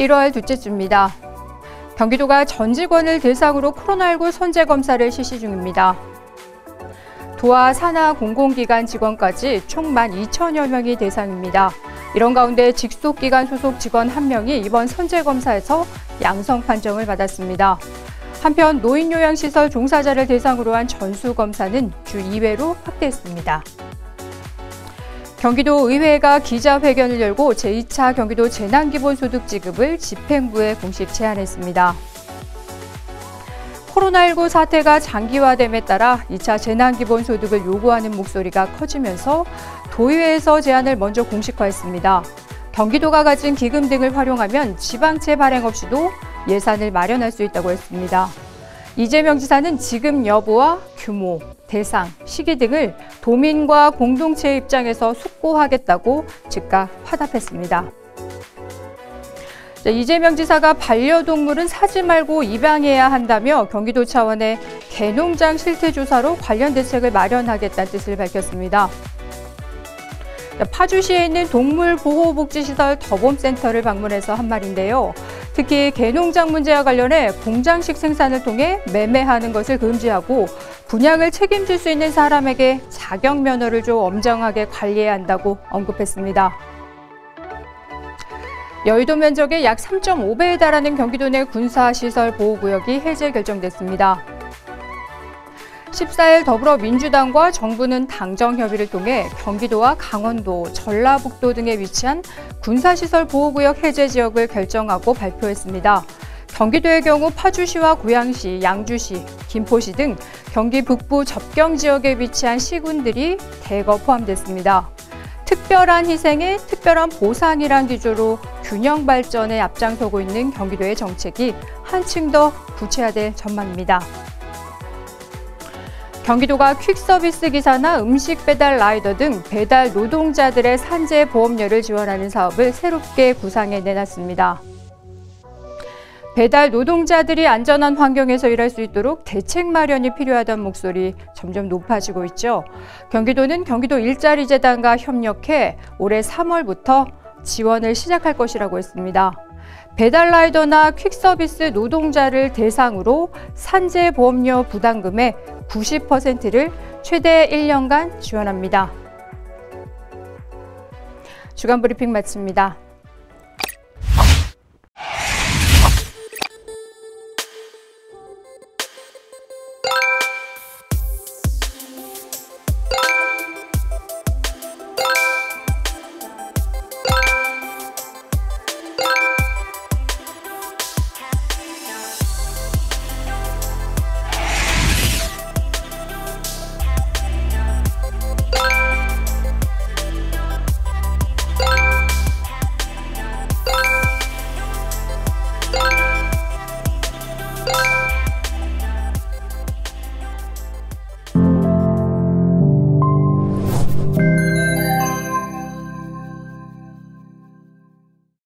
1월 둘째 주입니다. 경기도가 전 직원을 대상으로 코로나19 선제 검사를 실시 중입니다. 도와 산하 공공기관 직원까지 총 12,000여 명이 대상입니다. 이런 가운데 직속기관 소속 직원 1명이 이번 선제 검사에서 양성 판정을 받았습니다. 한편 노인요양시설 종사자를 대상으로 한 전수검사는 주 2회로 확대했습니다. 경기도 의회가 기자회견을 열고 제2차 경기도 재난기본소득 지급을 집행부에 공식 제안했습니다. 코로나19 사태가 장기화됨에 따라 2차 재난기본소득을 요구하는 목소리가 커지면서 도의회에서 제안을 먼저 공식화했습니다. 경기도가 가진 기금 등을 활용하면 지방채 발행 없이도 예산을 마련할 수 있다고 했습니다. 이재명 지사는 지금 여부와 규모, 대상, 시기 등을 도민과 공동체 입장에서 숙고하겠다고 즉각 화답했습니다. 이재명 지사가 반려동물은 사지 말고 입양해야 한다며 경기도 차원의 개농장 실태 조사로 관련 대책을 마련하겠다는 뜻을 밝혔습니다. 파주시에 있는 동물보호복지시설 더봄센터를 방문해서 한 말인데요. 특히 개농장 문제와 관련해 공장식 생산을 통해 매매하는 것을 금지하고 분양을 책임질 수 있는 사람에게 자격 면허를 줘 엄정하게 관리해야 한다고 언급했습니다. 여의도 면적의 약 3.5배에 달하는 경기도 내 군사시설 보호구역이 해제 결정됐습니다. 14일 더불어민주당과 정부는 당정 협의를 통해 경기도와 강원도, 전라북도 등에 위치한 군사시설 보호구역 해제 지역을 결정하고 발표했습니다. 경기도의 경우 파주시와 고양시, 양주시, 김포시 등 경기 북부 접경 지역에 위치한 시군들이 대거 포함됐습니다. 특별한 희생에 특별한 보상이란 기조로 균형 발전에 앞장서고 있는 경기도의 정책이 한층 더 구체화될 전망입니다. 경기도가 퀵서비스 기사나 음식 배달 라이더 등 배달 노동자들의 산재 보험료를 지원하는 사업을 새롭게 구상해 내놨습니다. 배달 노동자들이 안전한 환경에서 일할 수 있도록 대책 마련이 필요하다는 목소리 점점 높아지고 있죠. 경기도는 경기도 일자리재단과 협력해 올해 3월부터 지원을 시작할 것이라고 했습니다. 배달라이더나 퀵서비스 노동자를 대상으로 산재보험료 부담금의 90%를 최대 1년간 지원합니다. 주간 브리핑 마칩니다.